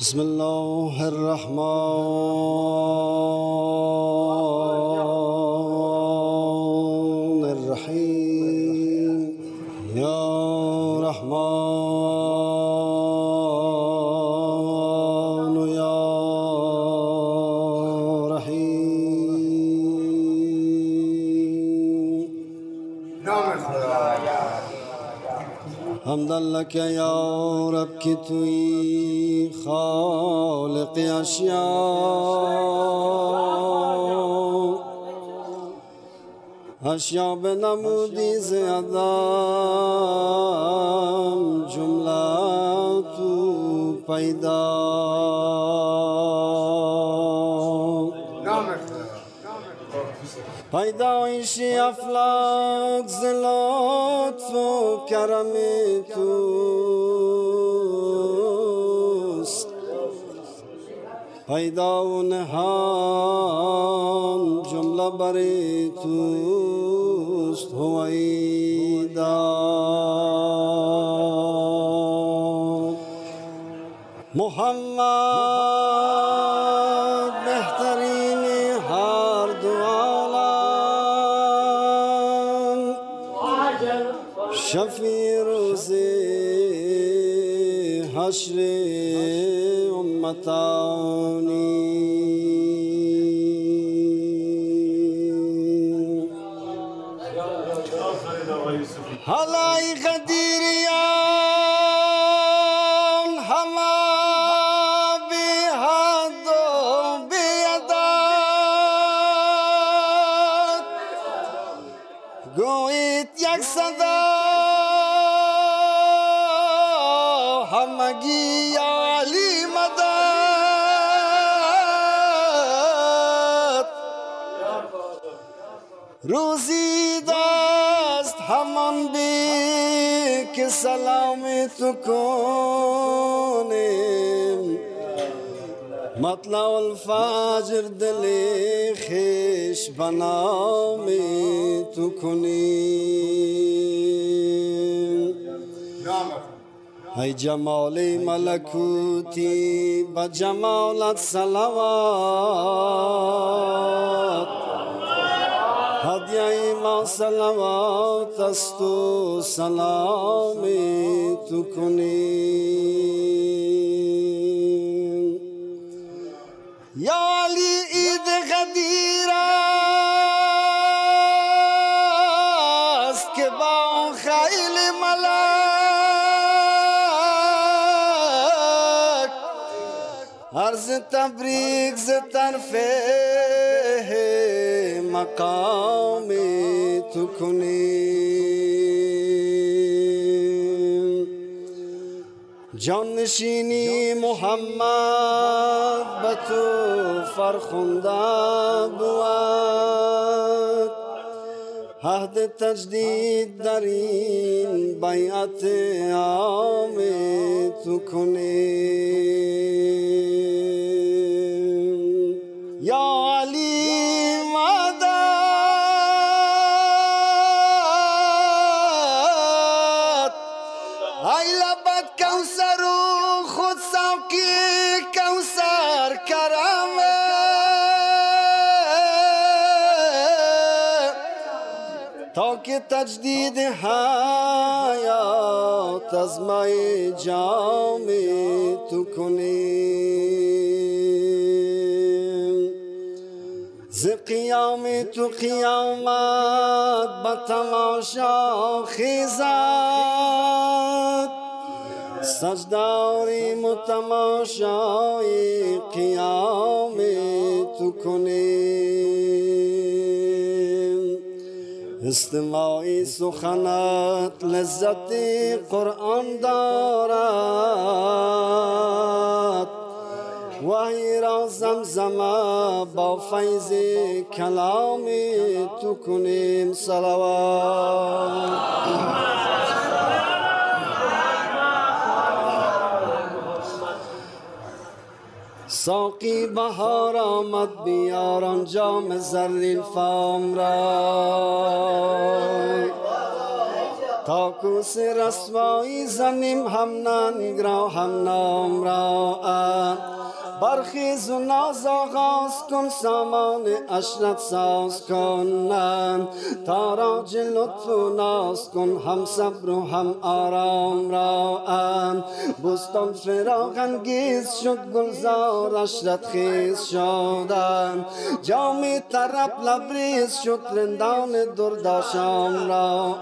بسم الله الرحمن حمد اللہ کیا یا رب کی توئی خالق اشیاء. اشیا به نمودی زیادہ، جملہ تو پیدا. پیدایشی افلاک ز و کرم توست. پیدا و نهان جمله بری توست. هویدا محمد شفي روزي حشر امتاني هلا قدير يا روزی دست همان بی که سلام تو کنیم. مطلع الفجر دل خیش بنام تو کنیم. ای جمال ملکوتی با جمالت سلوات ما صلواتستو سلامی تکنی یا علی عید غدیرہ۔ عرض تبریک ز طرف مقام تو کنیم جان نشینی محمد به تو فرخنده بود عهد تجدید در این بیعت عام تو کنیم که تجدید حیات از مای جام تو کنیم. ز قیام تو قیامت به تماشا خیزد. سجداریم و تماشای قیام تو کنیم. استماعی سخنت لذت قرآن دارد. وحی را زمزمه با فیض کلام تو کنیم صلوات. ساقی بهار آمد بیاران جام زرین فام را. تا کوس رسوایی زنیم هم ننگ را هم نام را. برخیز و ناز آغاز کن سامان اشرت ساز کن. تاراج لطف و ناز کن هم صبر و هم آرام را. بستان فراغ انگیز شد گلزار اشرت خیز شدن. جام طرب لبریز شد رندان درداشام را.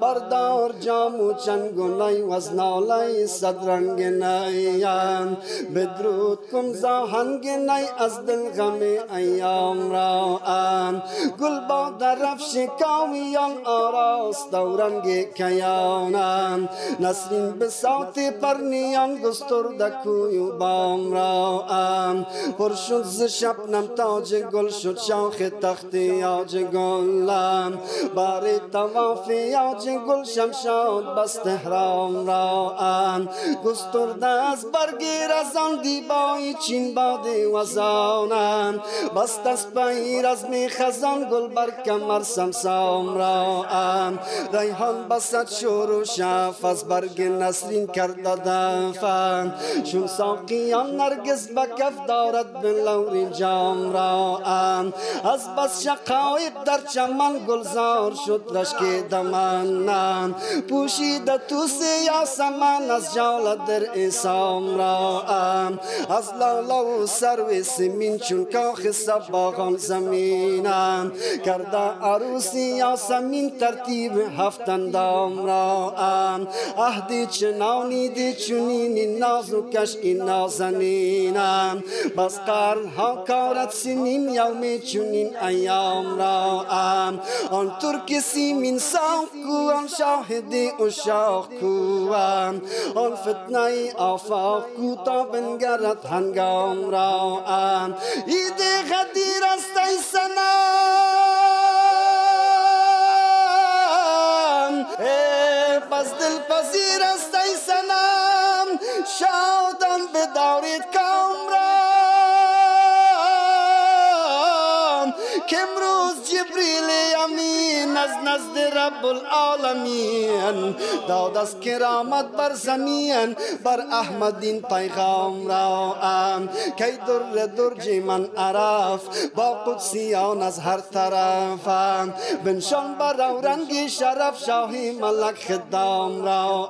بردار جام و چنگ و نی و از ناله صد رنگ نیم بدرود کن زاهنگ نی از دل غم ایام را گل با درفش کاویان آراست دورنگ کیانم نسرین بساط پرنیان گسترده کوی و بام را پر شد ز شبنم تاج گل شد شاخ تخت یاج گلم بار تواف یاج گل شمشاد بست احرام را گسترده از برگیر از آن دیبای چین باد وزانم بست از پیر از می خزان گل بر کمر سمسام را ریحان بسد شور و شف از برگ نسرین کرده دفن. چون ساقیان نرگز بکف دارد به لوری جام را از بس شقایق در چمن گلزار شد رشک دمن پوشیده تو سمن از جال در اسام را از لالا و سرو سمین چون کاخ سباغان زمینم کرده عروسی یاسمین ترتیب هفت اندام را عهدی چنانی دی چونین ناز و کش این نازنینم. بس قرن ها کارت سنین یوم چونین ایام را آن ترک سیمین ساق کو آن شاهد اشاق کو آن فتنه آفاق کو تا بنگرد هنگام را عید غدیر است ای سنم پس دل پذیر است ای سنم شادان بدارید کام را که امروز جبریل امین از نزد رب العالمین. داد از کرامت بر زمین بر احمدین پیغام را کی در درج من عرف با قدسیان از هر طرف بنشان بر رنگ شرف شاهی ملک خدام را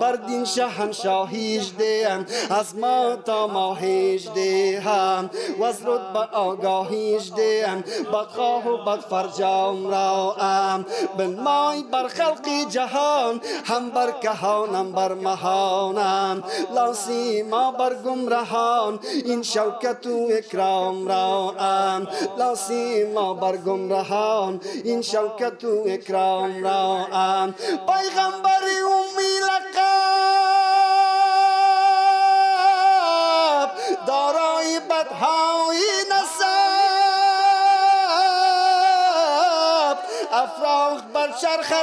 بر دین شهنشاهیش دیم از ما تا ماهیش دیم و از رتبه آگاهیش دیم بدخواه و بدفرجام را بن مای بر خلق جهان هم بر کهانم بر مهانم. لاسی ما بر گمرهان این شوکت و اکرام را لاسی ما بر گمرهان این شوکت و اکرام را پیغمبر امی لقب دارای بدهای نسب بر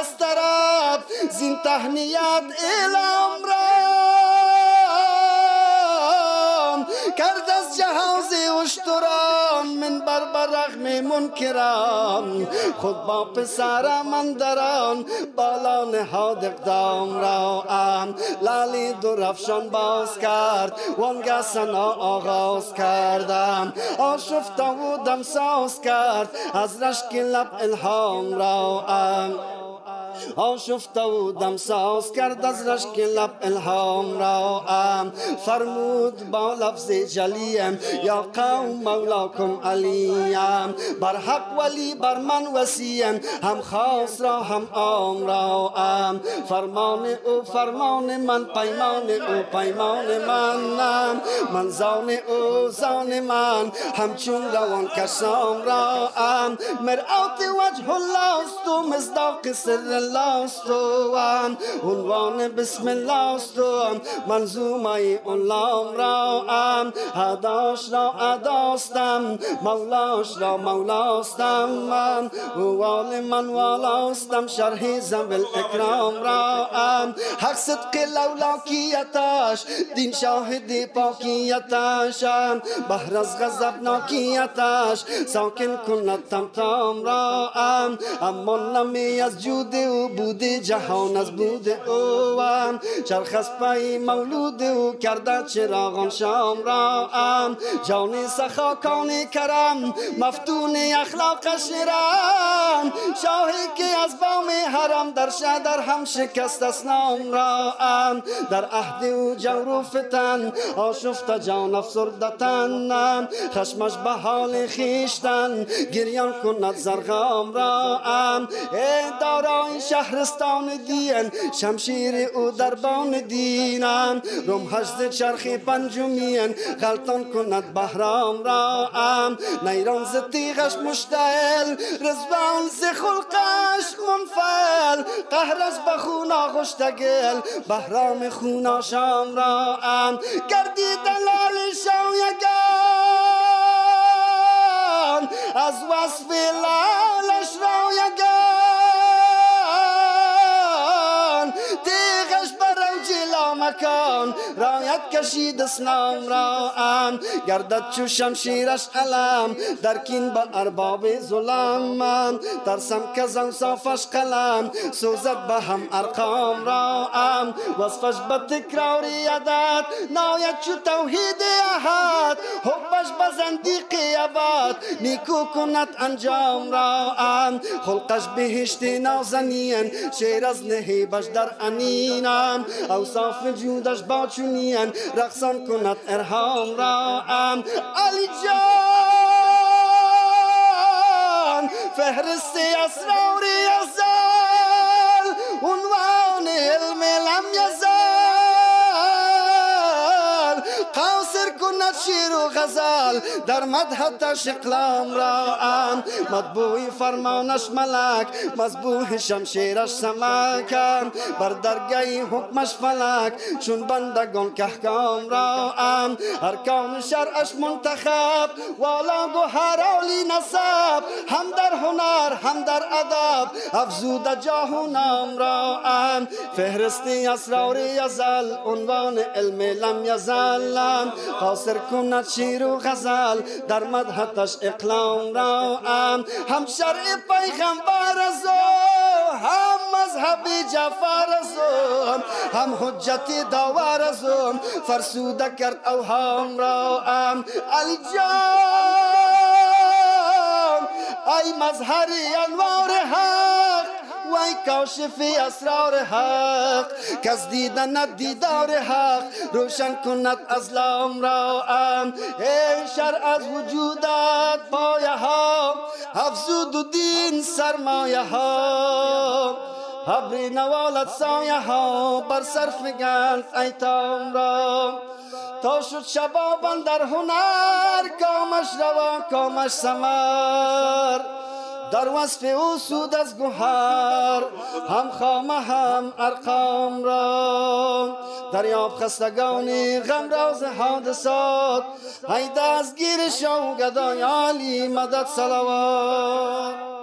از طرف زین تهنیت اعلام را از جهاز اشتران من بر برغم منکران خود با پسر من دران بالا نهاد اقدام را لالی درفشان باز کرد وانگه سنا آغاز کردم. آشفته و دم ساز کرد از رشک لب الهام را آشفته و دم ساز کرد از رشک لب الهام را. فرمود با لفظ جلیم یا قوم مولاکم علیم. بر حق ولی بر من وسیم هم خاص را هم عام را. فرمان او فرمان من پیمان او پیمان من. من زان او زان من همچون روان کشام را مرآت وجه الله است و مصداق سر الله است و عنوان بسم الله است و منظومه اولام را هداش را اداستم مولاش را مولاستم من وال من والاستم شرح زمل اکرام را حق صدق لولاکیتش دین شاهد پاکیتش بهر از غضب ناکیتش ساکن کند تم تام را اما نمی از جود او بوده جهان از بوده او چرخ از پای مولود او کرده چراغان شام را ام جان سخاکان کرم مفتون اخلاق شرم شاهی که از بام حرم در شدر هم شکست اسنام را ام در عهد او جور و فتن آشفت جان افسردتن خشمش به حال خیشتن. گریان کند زرغام را ام. ای دارای شهرستان دین شمشیر او دربان دینم. روم هشت چرخی پنجمین غلطان کند بهرام را ام. نیران ز تیغش مشتعل رزوان ز خلقش منفعل. قهرش به خون آغشتگل بهرام خون شام را ام. گردی دلال شایگان از وصف لالش مکان رایت کشید اسلام را ام گردد چو شمشیرش علم در کین با ارباب ظلم ترسم که صافش قلم سوزد به هم ارقام را ام وصفش به تکراری عدد ناید چو توحید احد. حبش به زندیق ابد نیکو کند انجام را ام خلقش بهشت نازنین شیر از نهیبش در انینم. اوصاف وجودش با چونین رقصان کند ارهام را ام علی جان فهرست اسرار کند شیر و غزل در مدحتش اقلام را ام مطبوعی فرمانش ملک مذبوح شمشیرش سمکم بر درگه حکمش فلک چون بندگان که احکام را ام ارکان شرعش منتخب والا گوهرالی نسب هم در هنر هم در ادب افزود جاه و نام را ام فهرستی اسرار یزل عنوان علم لم یزلم. قاصر کند شیر و غزل. در مدحتش اقلام را ام هم شرع پیغمبر از هم مذهب جعفر از هم حجت داور از فرسوده کرد اوهام را ام علی جان ای مظهر انوار کاشف اسرار حق کس دیدن دیدار حق روشن کند از لام را ام. ای شر از وجودت پایه ها افزود و دین سرمایه ها. ابری نوالت سایه ها بر سر فگند ایتام را. تا شد شبابان در هنر کامش روا کامش سمر در وصف او سود از گوهر هم خامه هم ارقام را. دریاب خستگانی غم راز حادثات ای دستگیر شو گدای علی مدد صلوات.